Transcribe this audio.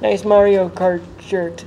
Nice Mario Kart shirt.